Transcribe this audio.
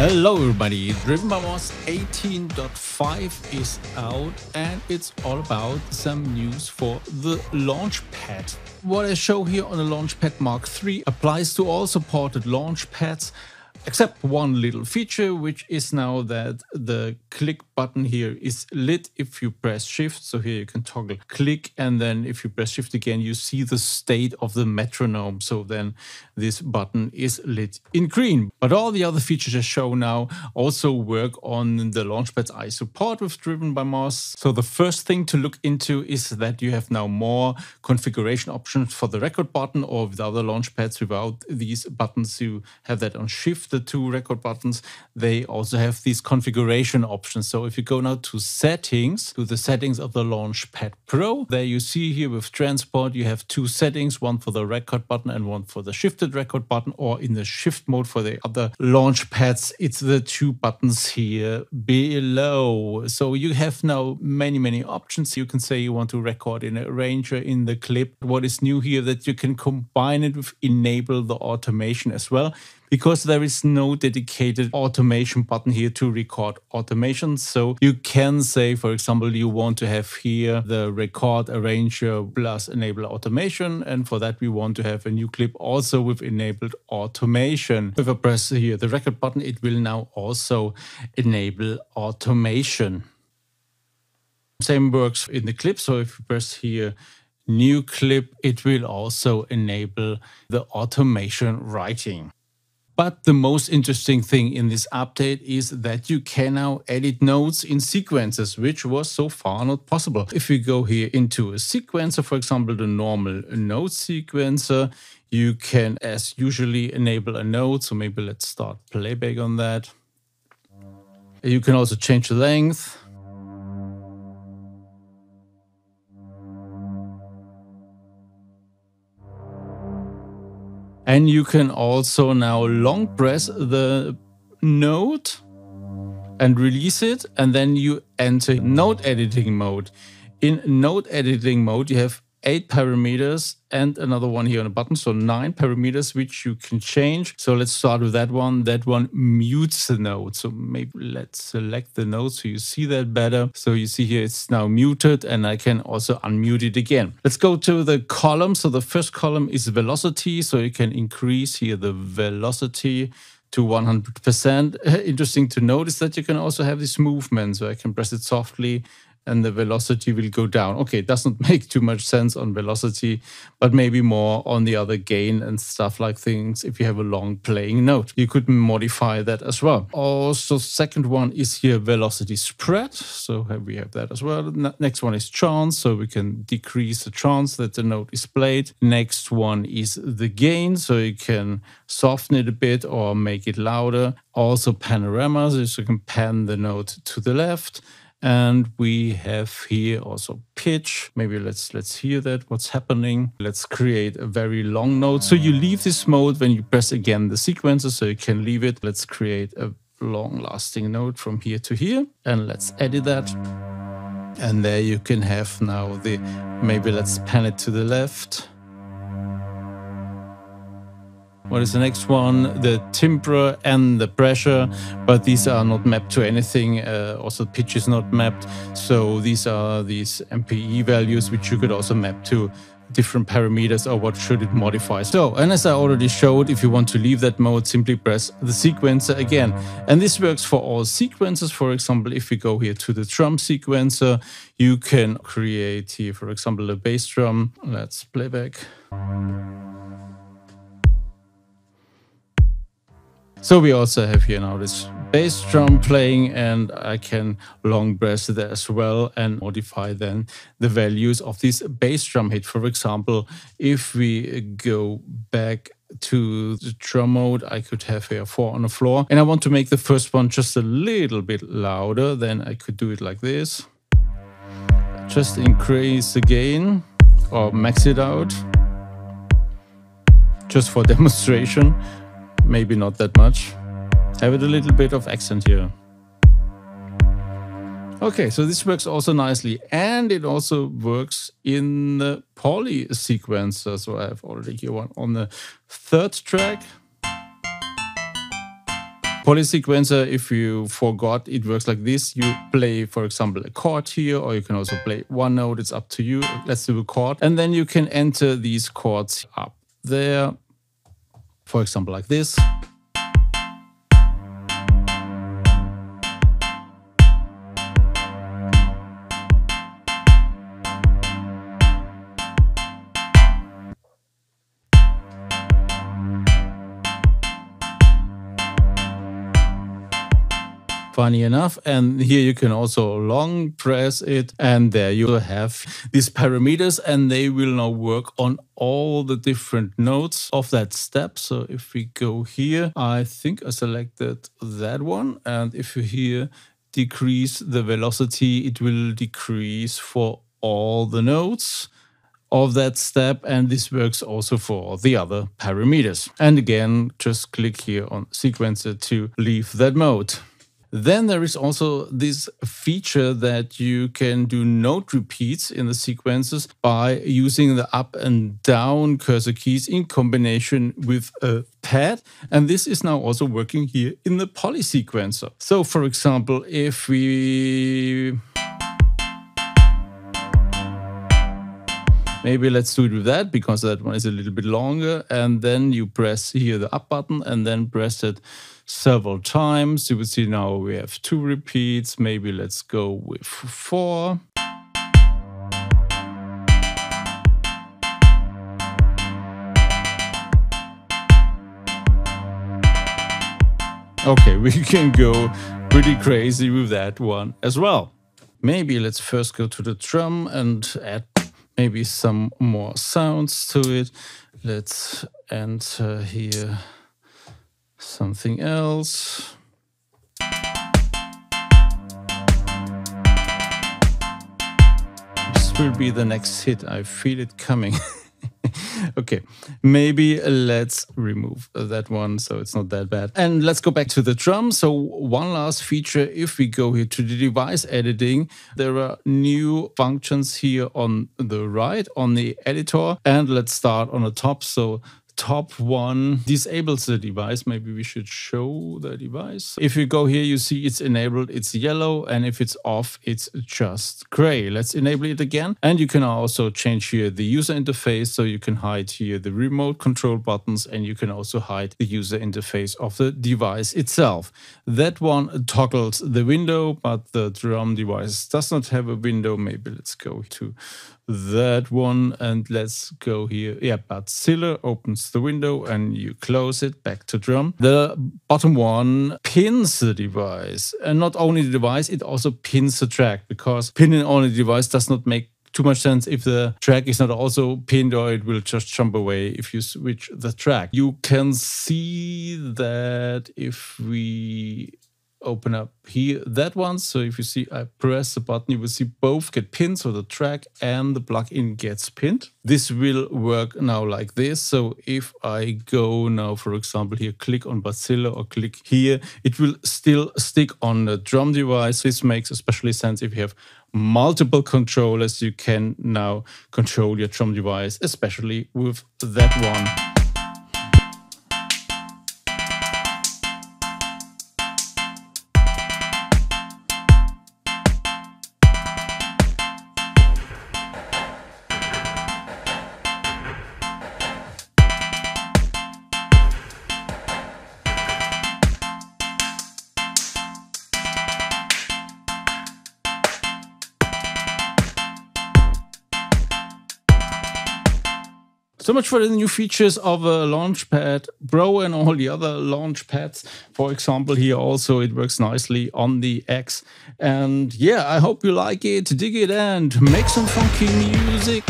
Hello everybody, DrivenByMoss 18.5 is out and it's all about some news for the Launchpad. What I show here on the Launchpad Mark III applies to all supported Launchpads except one little feature, which is now that the click button here is lit if you press shift. So here you can toggle click and then if you press shift again, you see the state of the metronome. So then this button is lit in green. But all the other features I show now also work on the launchpads I support with DrivenByMoss. So the first thing to look into is that you have now more configuration options for the record button or with other launchpads without these buttons. You have that on shift the two record buttons, they also have these configuration options. So if you go now to settings, to the settings of the Launchpad Pro, there you see here with transport, you have two settings, one for the record button and one for the shifted record button, or in the shift mode for the other launch pads, it's the two buttons here below. So you have now many, many options. You can say you want to record in a Arranger in the clip. What is new here that you can combine it with enable the automation as well because there is no dedicated automation button here to record automation. So you can say, for example, you want to have here the record arranger plus enable automation. And for that, we want to have a new clip also with enabled automation. If I press here the record button, it will now also enable automation. Same works in the clip. So if you press here new clip, it will also enable the automation writing. But the most interesting thing in this update is that you can now edit notes in sequences, which was so far not possible. If we go here into a sequencer, for example, the normal note sequencer, you can, as usually, enable a note. So maybe let's start playback on that. You can also change the length. And you can also now long press the note and release it. And then you enter note editing mode. In note editing mode, you have eight parameters and another one here on the button. So nine parameters, which you can change. So let's start with that one. That one mutes the note. So maybe let's select the note so you see that better. So you see here it's now muted and I can also unmute it again. Let's go to the column. So the first column is velocity. So you can increase here the velocity to 100%. Interesting to notice that you can also have this movement. So I can press it softly and the velocity will go down. Okay, it doesn't make too much sense on velocity, but maybe more on the other gain and stuff like things if you have a long playing note. You could modify that as well. Also, second one is here velocity spread. So we have that as well. Next one is chance. So we can decrease the chance that the note is played. Next one is the gain. So you can soften it a bit or make it louder. Also panoramas, so you can pan the note to the left and we have here also pitch. Maybe let's let's hear that, what's happening. Let's create a very long note. So you leave this mode when you press again the sequencer, so you can leave it. Let's create a long lasting note from here to here. And let's edit that. And there you can have now the, maybe let's pan it to the left. What is the next one? The timbre and the pressure, but these are not mapped to anything. Uh, also, pitch is not mapped. So these are these MPE values, which you could also map to different parameters or what should it modify. So, and as I already showed, if you want to leave that mode, simply press the sequencer again. And this works for all sequences. For example, if we go here to the drum sequencer, you can create here, for example, a bass drum. Let's play back. So we also have here now this bass drum playing and I can long press that as well and modify then the values of this bass drum hit. For example, if we go back to the drum mode, I could have here four on the floor and I want to make the first one just a little bit louder, then I could do it like this. Just increase the gain or max it out just for demonstration maybe not that much. Have it a little bit of accent here. Okay, so this works also nicely and it also works in the poly sequencer. So I have already here one on the third track. Poly sequencer, if you forgot, it works like this. You play, for example, a chord here, or you can also play one note. It's up to you. Let's do a chord. And then you can enter these chords up there, for example, like this. Funny enough. And here you can also long press it and there you have these parameters and they will now work on all the different notes of that step. So if we go here, I think I selected that one. And if you here decrease the velocity, it will decrease for all the notes of that step and this works also for the other parameters. And again, just click here on sequencer to leave that mode. Then there is also this feature that you can do note repeats in the sequences by using the up and down cursor keys in combination with a pad. And this is now also working here in the poly sequencer. So for example, if we Maybe let's do it with that because that one is a little bit longer. And then you press here the up button and then press it several times. You will see now we have two repeats. Maybe let's go with four. Okay, we can go pretty crazy with that one as well. Maybe let's first go to the drum and add maybe some more sounds to it. Let's enter here something else. This will be the next hit. I feel it coming. okay, maybe let's remove that one so it's not that bad. And let's go back to the drum. So one last feature, if we go here to the device editing, there are new functions here on the right on the editor. And let's start on the top. So top one disables the device. Maybe we should show the device. If you go here, you see it's enabled, it's yellow, and if it's off, it's just gray. Let's enable it again. And you can also change here the user interface. So you can hide here the remote control buttons, and you can also hide the user interface of the device itself. That one toggles the window, but the drum device does not have a window. Maybe let's go to that one and let's go here. Yeah, Badzilla opens the window and you close it back to drum. The bottom one pins the device and not only the device, it also pins the track because pinning only the device does not make too much sense if the track is not also pinned or it will just jump away if you switch the track. You can see that if we open up here that one. So if you see I press the button, you will see both get pinned. So the track and the plugin gets pinned. This will work now like this. So if I go now, for example, here, click on Badzilla or click here, it will still stick on the drum device. This makes especially sense if you have multiple controllers. You can now control your drum device, especially with that one. So much for the new features of a Launchpad Pro and all the other Launchpads. For example, here also it works nicely on the X. And yeah, I hope you like it, dig it, and make some funky music.